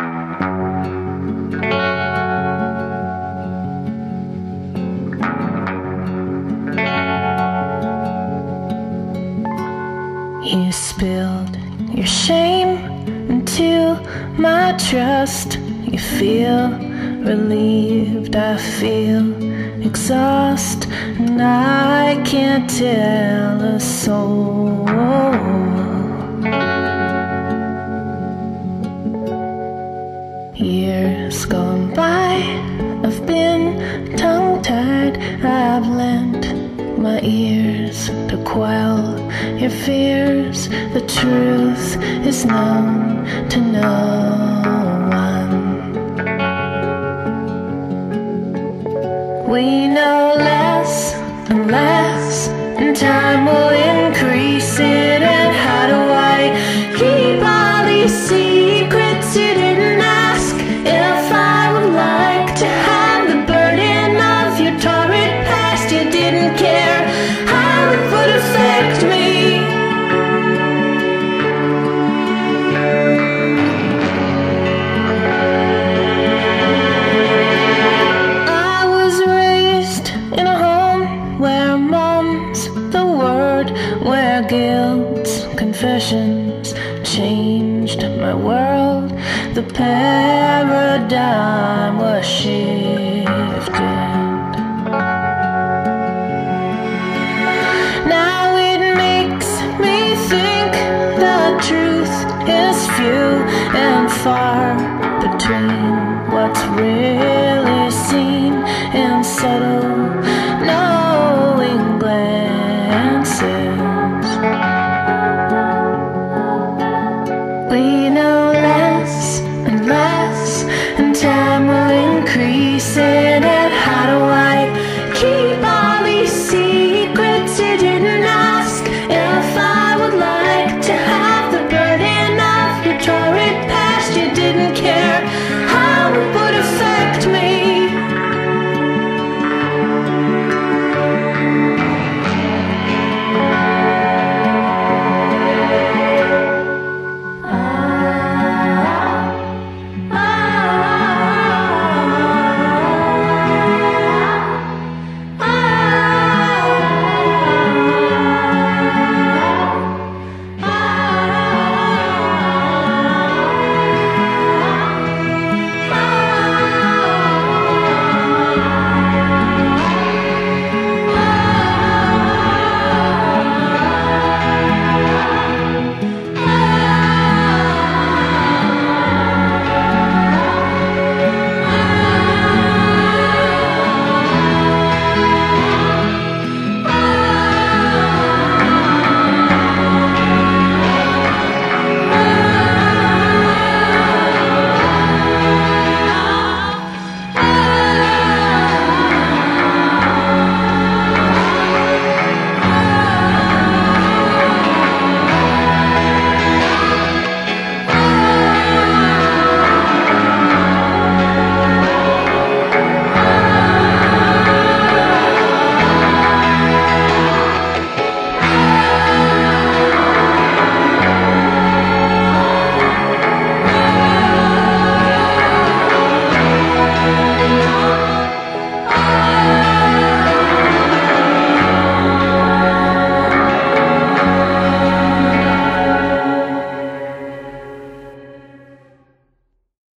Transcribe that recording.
You spilled your shame into my trust. You feel relieved, I feel exhaust, and I can't tell a soul. Years gone by, I've been tongue tied, I've lent my ears to quell your fears. The truth is known to no one. We know less and less, and time will increase it. Confessions changed my world. The paradigm was shifted. Now it makes me think the truth is few and far between what's real